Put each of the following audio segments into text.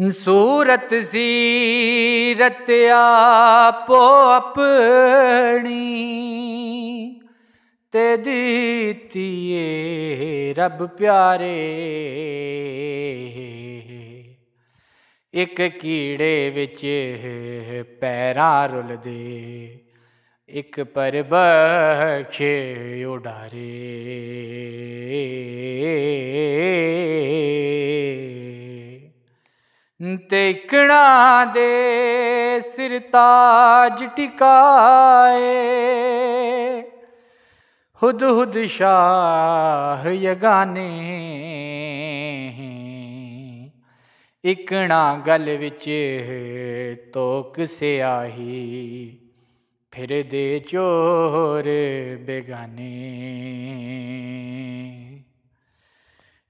ਸੂਰਤ ਸੀਰਤ ਆਪੋ ਆਪਣੀ ਤੇ ਦਿੱਤੀਏ ਰੱਬ ਪਿਆਰੇ। ਇੱਕ ਕੀੜੇ ਵਿੱਚ ਪੈਰਾਂ ਰੁਲਦੇ, ਇੱਕ ਪਰ ਬਖਸ਼ੇ ਉਡਾਰੇ। ਤੇ ਦੇ ਸਿਰ ਤਾਜ ਟਿਕਾਏ। ਹੁਦ ਹੁਦ ਸ਼ਾਹ ਯਗਾਨੇ ਇਕਣਾ ਗਲ ਵਿੱਚ ਤੋਕ ਸਿਆਹੀ, ਫਿਰ ਦੇ ਚੋਰ ਬੇਗਾਨੇ।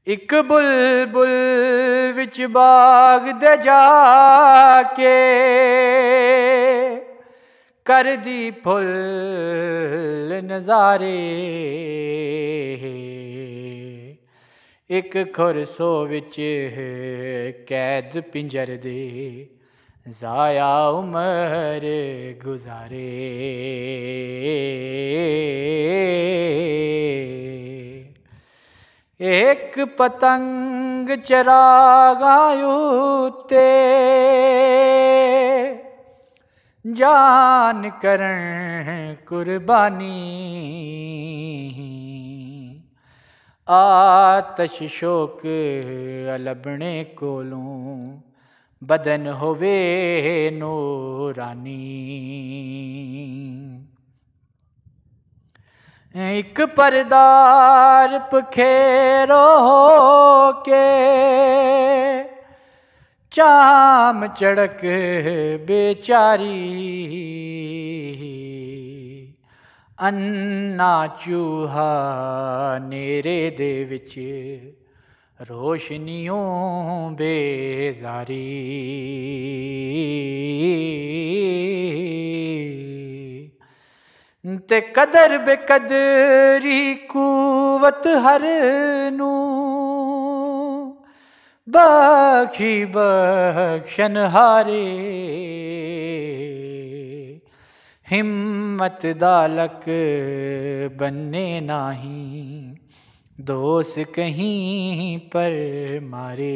ਇੱਕ ਬੁਲਬੁਲ ਵਿੱਚ ਬਾਗ ਦੇ ਜਾ ਕੇ ਕਰਦੀ ਫੁੱਲ ਨਜ਼ਾਰੇ। ਇੱਕ ਖੁਰਸੋ ਵਿੱਚ ਕੈਦ ਪਿੰਜਰ ਦੇ ਜ਼ਾਇਆ ਉਮਰ ਗੁਜ਼ਾਰੇ। ਇੱਕ ਪਤੰਗ ਚਰਾਗਾ ਉਤੇ ਜਾਨ ਕਰਨ ਕੁਰਬਾਨੀ। ਆਤਸ਼ ਸ਼ੋਕ ਅਲਬਣੇ ਕੋਲੋਂ ਬਦਨ ਹੋਵੇ ਨੂਰਾਨੀ। ਇੱਕ ਪਰਦਾਰ ਪਖੇਰੋ ਹੋ ਕੇ ਚਾਮ ਚੜਕ ਬੇਚਾਰੀ। ਅੰਨਾ ਚੂਹਾ ਨੇਰੇ ਦੇ ਵਿੱਚ, ਰੋਸ਼ਨੀਓਂ ਬੇਜ਼ਾਰੀ। ਤੇ ਕਦਰ ਬੇਕਦਰੀ ਕੂਵਤ ਹਰ ਨੂੰ ਬਖੀ ਬਖਸ਼ਨ ਹਾਰੇ ਹਿੰਮਤ ਦਾਲਕ ਬੰਨੇ ਨਹੀਂ ਦੋਸ ਕਹੀਂ ਪਰ ਮਾਰੇ